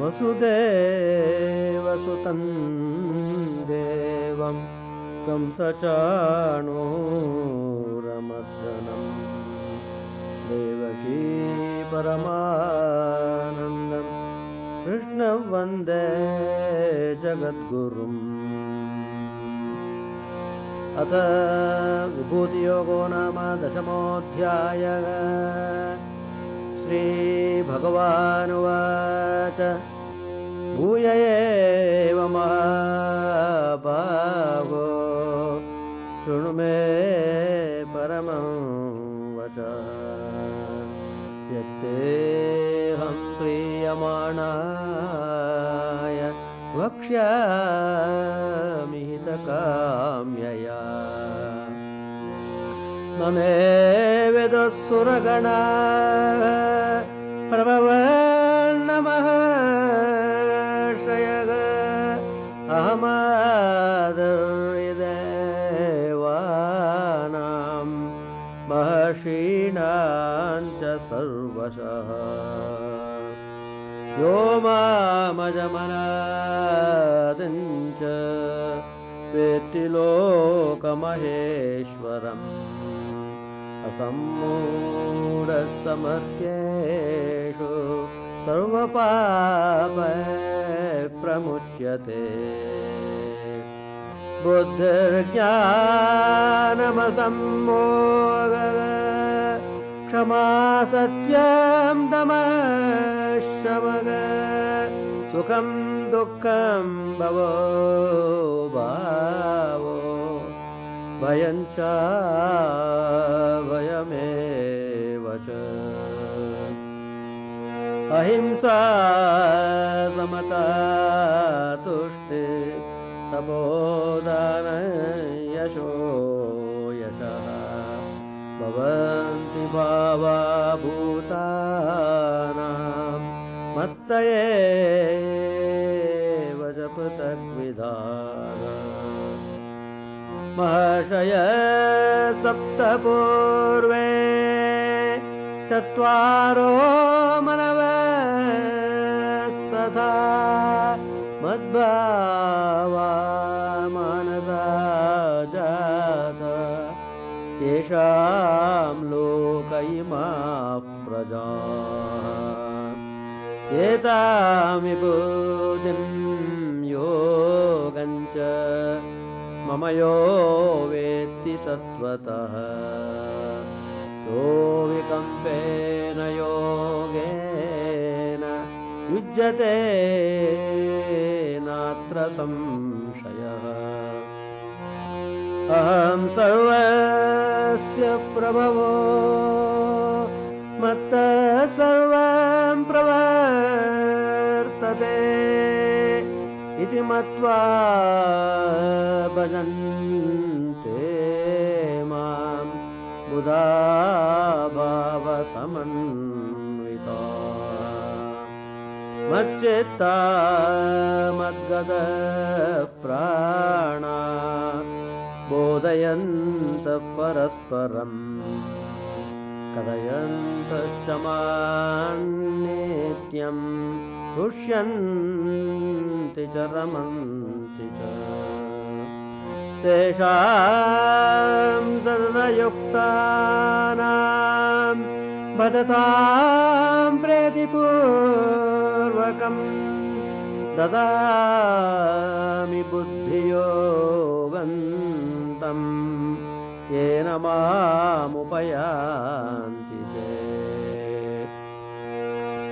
वसुदेवसुतं देवं कंसचाणूरमर्दनम् देवकी परमानन्दं। कृष्णं वन्दे जगद्गुरुम्। अथ विभूतियोगो नाम दशमोऽध्यायः श्रीभगवानुवाच। भूय एव महाभागो। शृणु मे परमं वच। प्रीयमाणाय वक्ष्यामि हितकाम्यया। ममे वेदसुरगणा प्रभवन्नमः शयग अहमादर्यदेवानां महर्षीणां च सर्वशः। यो मामजमनादिं च वेत्ति लोकमहेश्वरम् असम्मूढसमर्थ्येषु सर्वपाप प्रमुच्यते बुद्धिर्ज्ञानमसम्मोग क्षमा सत्यं दमशमग सुखं दुःखं भवो भावो भयं च अहिंसा समता तुष्टे तपोदान यशो। यशः भवन्ति भावा भूतानां मत्त एव च पृथग्विधाना महर्षय सप्तपूर्वे चत्वारो मनवस्तथा मद्भावा मानसा जात येषां लोक इमाः प्रजा एतामि बुद्धिं योगञ्च मम यो वेत्ति तत्त्वतः सोऽविकम्पेन योगेन युज्यते संशयः। अहं सर्वस्य प्रभवो मत्तः सर्वं प्रवर्तते इति मत्वा भजन्ते मच्चित्ता मद्गदप्राणा बोधयन्त परस्परम्। कथयन्तश्च मान्नित्यं तुष्यन्ति च रमन्ति च। तेषां सर्वयुक्तानां भजतां ददामि बुद्धियोगन्तम्। येन मामुपयान्ति ते।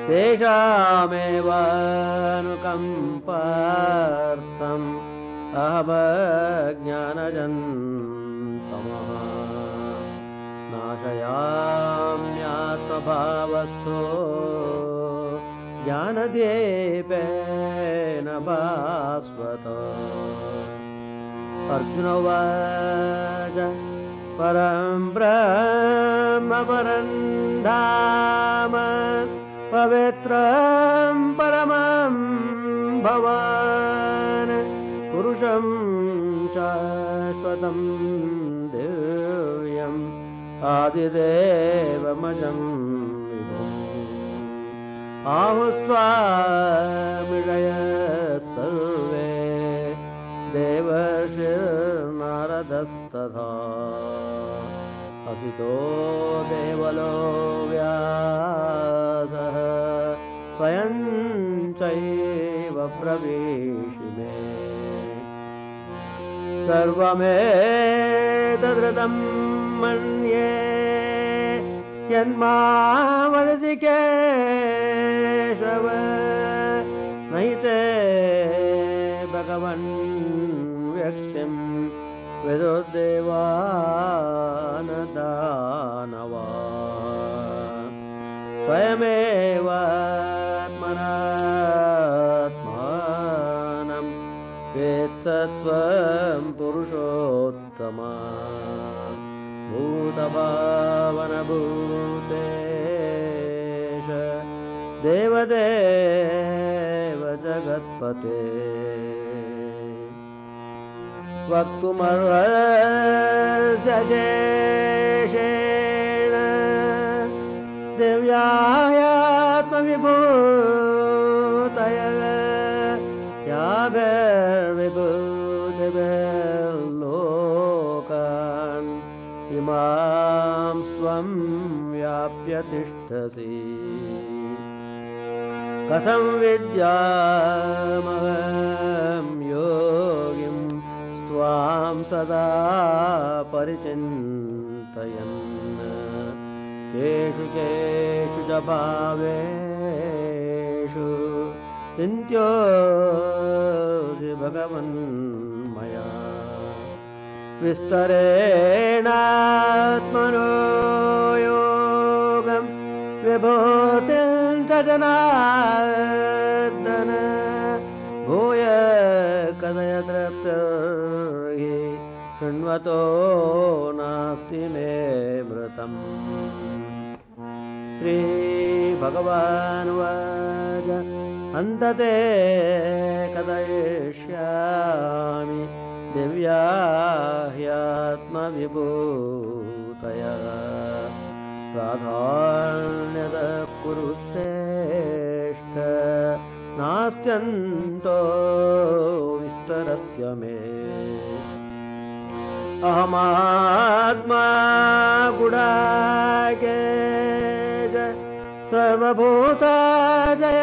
तेषामेवानुकम्पार्थम् अहमज्ञानजन्तमः। नाशयाम्यात्मभावस्थो ज्ञानदीपेन भास्वत। अर्जुनवाच परं ब्रह्म परं धाम पवित्रं परमं भवान् पुरुषं शाश्वतं दिव्यम् आदिदेवमजं विभुम् आहुस्त्वामिषय सर्वे देवर्षिर्नारदस्तथा हसितो देवलो व्यासः स्वयं चैव प्रवेशि मे सर्वमेतदृतं मन्ये यन्मावदति केशव नैते भगवन् व्यक्तिं विदुर्देवानदानवा स्वयमेवात्मनात्मानं वेत्सत्वं पुरुषोत्तमा भूतभावनभूतेश देवदेव जगत्पते। वक्तुमर्हस्य शेषेण दिव्यायात्मविभूतय याभिर्विभूतिभिर्लोकान् इमां त्वं व्याप्य तिष्ठसि कथं विद्यामहं योगिं स्वां सदा परिचिन्तयन्। केषु केषु च भावेषु चिन्त्योऽसि भगवन् मया विस्तरेणात्मनो योगं विभूतिं च जनार्दन भूय कदय तृप्तिर्हि शृण्वतो नास्ति मे मृतम् श्रीभगवानुवाच अन्तते कथयिष्यामि दिव्या ह्यात्मविभूतयः श्रेष्ठ नास्त्यन्तो विस्तरस्य मे। अहमात्मा गुडाके सर्वभूताजय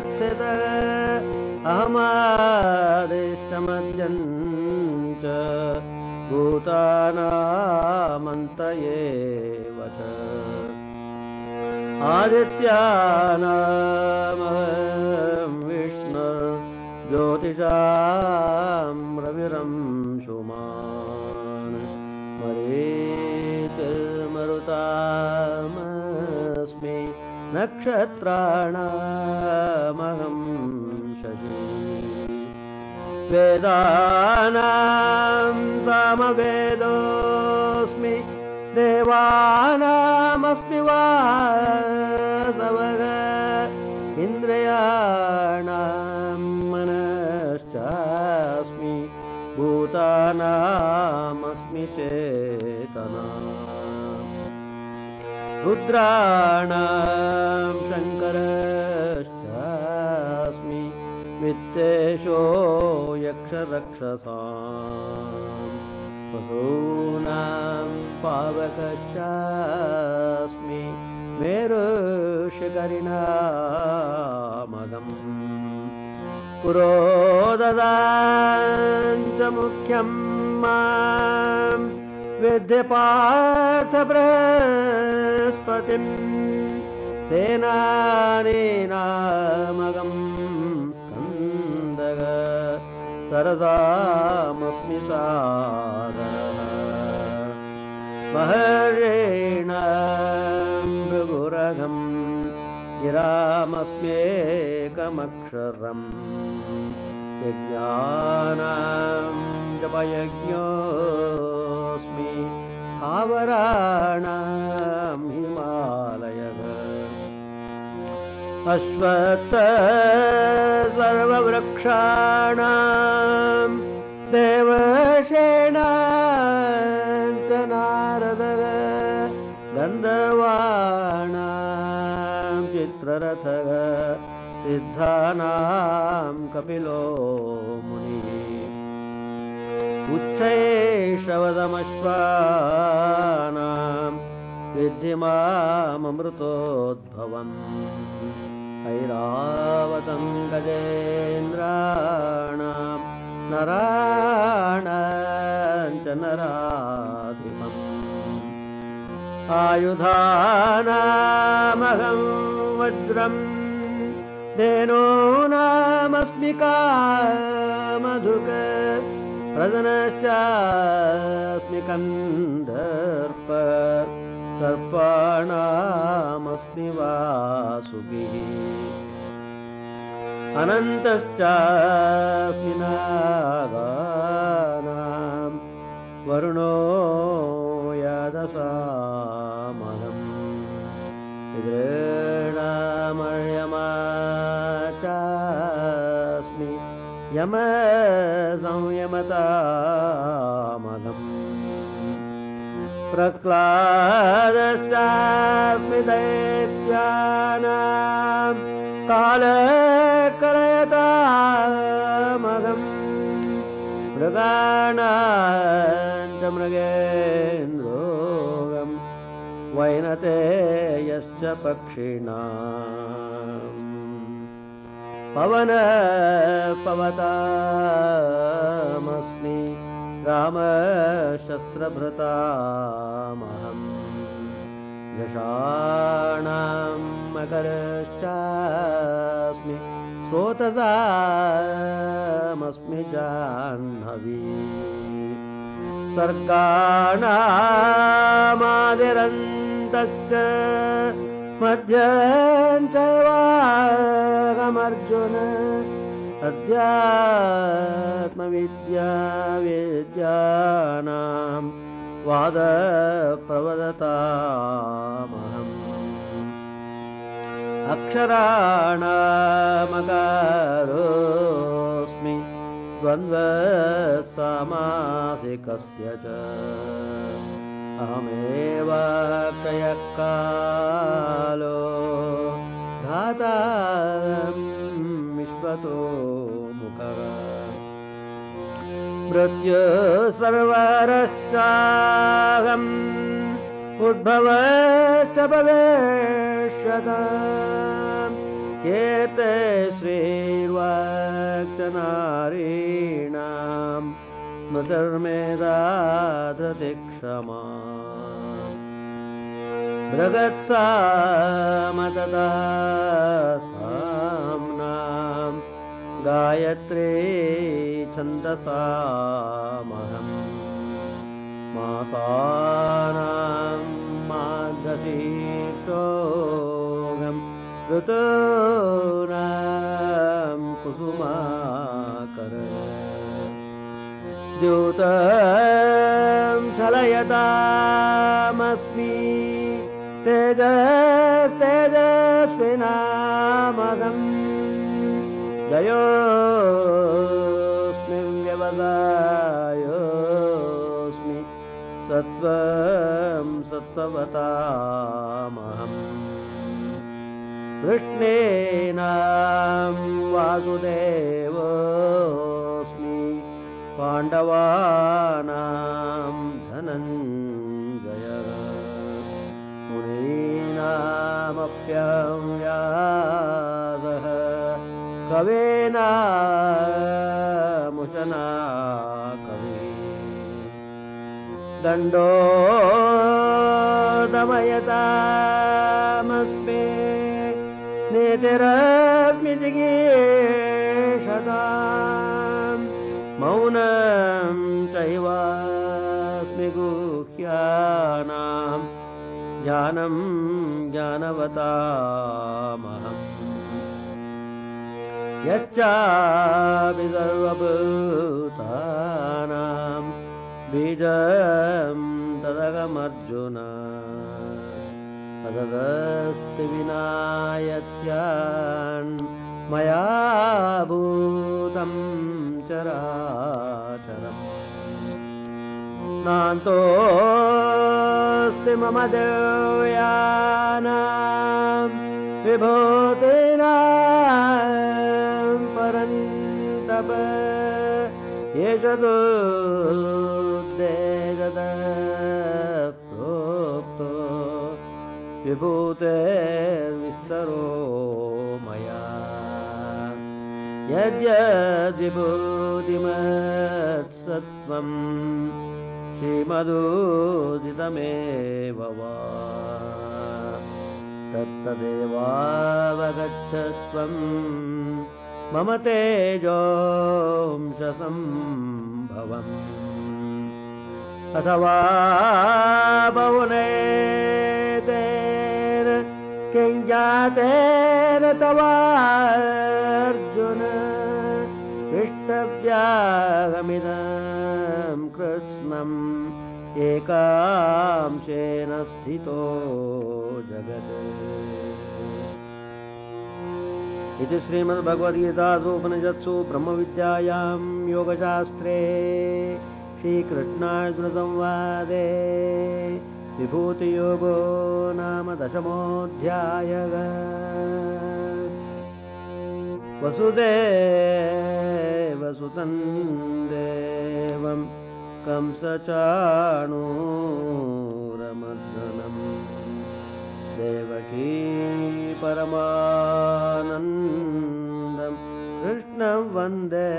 स्थितः। अहमादिष्टमद्यन् च भूतानामन्त एव च आदित्यानामहं विष्णुर्ज्योतिषां रविरं सुमान्। मरेतिर्मरुतामस्मि नक्षत्राणामहं शशि वेदानां सामवेदोऽस्मि। देवानामस्मि वासवः इन्द्रियाणां मनश्चास्मि। भूतानामस्मि चेतना। रुद्राणां शङ्करश्चास्मि वित्तेशो यक्षरक्षसाम् बहूनां पावकश्चास्मि मेरुशिखरिणामदम् पुरोददाञ्च मुख्यं मां विद्य पार्थ बृहस्पतिं सेनानीनामगं स्कन्दग सरसामस्मि सादरः महर्षेण भृगुरघं गिरामस्म्येकमक्षरम् यज्ञानां जपयज्ञोऽस्मि स्थावराणां हिमालयः। अश्वत्थ सर्ववृक्षाणां देवशेणाञ्च नारदः गन्धर्वाणां चित् सिद्धरथः सिद्धानां कपिलो मुनिः। विद्धि माममृतोद्भवम् ऐरावतं गजेन्द्राणां नराणाञ्च नराधिपम्। आयुधानामहं वज्रम् धेनो नामस्मि कामधुक प्रदनश्चास्मि कन्दर्प सर्पाणामस्मि वासुभिः अनन्तश्चास्मि नागानां वरुणो विगृणामर्यमा चास्मि यम संयमतामहम् प्रह्लादश्चास्मि दैत्यानां मृगेन्द्रोगम् वैनतेयश्च पक्षिणाम्। पवन पवतामस्मि रामशस्त्रभृतामहम्। यशाणां मकरश्चास्मि स्रोतसामस्मि जाह्नवी सर्गाणामादिरन्तश्च मध्यं च वागमर्जुन अध्यात्मविद्या विद्यानां वादप्रवदतामहम्। अक्षराणामकारोऽस्मि द्वन्द्वसामासिकस्य च। अहमेवाक्षयकालो धाता विश्वतो मुखः। मृत्यु सर्वरश्चाहम् उद्भवश्च भवेष्यत एते श्रीर्वाक्चनारीणां मृधर्मेदाधति क्षमा बृहत्सामतदा साम्नां गायत्री छन्दसामहम् मासानां मार्गशीर्षोगम् ऋतूनां कुसुमाकर। द्यूतं छलयतामस्मि तेजस्तेजस्विनामगम् जयोऽस्मि व्यवदायोऽस्मि सत्त्वं सत्त्ववतामहम् कृष्णेनां वासुदेवोऽस्मि पाण्डवानां धनञ्जयः। मुनीनामप्यं व्यासः कवेनामुशना कवि। दण्डो दमयतामस्मि नेतिरस्मि जिगीषताम् मौनं चैवास्मि गुह्यानां ज्ञानं ज्ञानवतामहम्। यच्चापि सर्वभूतानां बीजं तदगमर्जुन तदस्ति विना मया भूतं चराचरम्। नान्तोऽस्ति मम देवयानां विभूतेना परन्तप। एष प्रोक्तो विभूतेर्विस्तरो मया। यद्यद्विभूतिमत्सत्त्वम् श्रीमदूदितमेव वा। तत्तदेवावगच्छ त्वम् मम तेजोंशसम्भवम्। अथवा बहुनेतेन किञ्जातेन तवार्जुन इष्टव्यागमिदं कृत्स्नम् एकांशेन स्थितो जगत् इति श्रीमद्भगवद्गीतासूपनिषत्सु ब्रह्मविद्यायां योगशास्त्रे श्रीकृष्णार्जुनसंवादे विभूतियोगो नाम दशमोऽध्यायः। वसुदेवसुतं देवं कंसचाणूरमर्दनम् देवकी परमानन्दं। कृष्णं वन्दे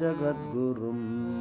जगद्गुरुम्